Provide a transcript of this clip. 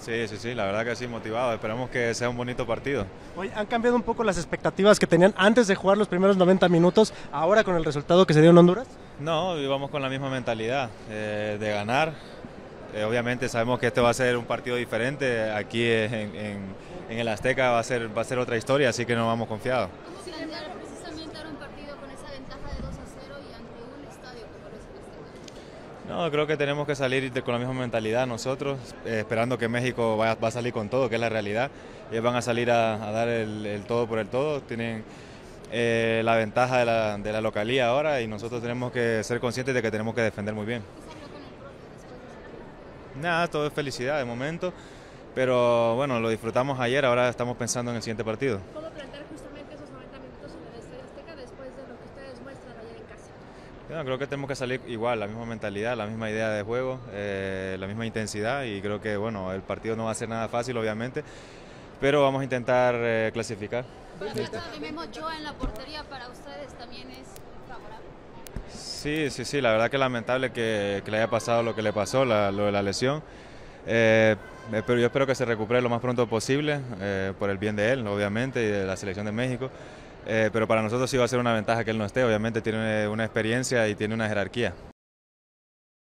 Sí, sí, sí, la verdad que sí, motivado. Esperamos que sea un bonito partido. Hoy han cambiado un poco las expectativas que tenían antes de jugar los primeros 90 minutos, ahora con el resultado que se dio en Honduras. No, vamos con la misma mentalidad eh, de ganar. Eh, obviamente sabemos que este va a ser un partido diferente. Aquí en, en, en, el Azteca va a, ser, va a ser otra historia, así que nos vamos confiados. ¿Cómo plantear precisamente ahora un partido con esa ventaja de 2 a 0 y ante un estadio como lo es el Azteca? No, creo que tenemos que salir con la misma mentalidad nosotros, eh, esperando que México va, va, a salir con todo, que es la realidad. Ellos van a salir a, dar el, el, todo por el todo. Tienen eh, la ventaja de la, de la localía ahora y nosotros tenemos que ser conscientes de que tenemos que defender muy bien. Nada, todo es felicidad de momento, pero bueno, lo disfrutamos ayer, ahora estamos pensando en el siguiente partido. ¿Cómo plantear justamente esos 90 minutos en el Estadio Azteca después de lo que ustedes muestran ayer en casa? Creo que tenemos que salir igual, la misma mentalidad, la misma idea de juego, eh, la misma intensidad y creo que bueno, el partido no va a ser nada fácil obviamente, pero vamos a intentar eh, clasificar. ¿La falta de Memo Ochoa en la portería para ustedes también es favorable? Sí, sí, sí, la verdad que lamentable que, que le haya pasado lo que le pasó, la, lo de la lesión. Eh, pero yo espero que se recupere lo más pronto posible, eh, por el bien de él, obviamente, y de la selección de México. Eh, pero para nosotros sí va a ser una ventaja que él no esté, obviamente tiene una experiencia y tiene una jerarquía.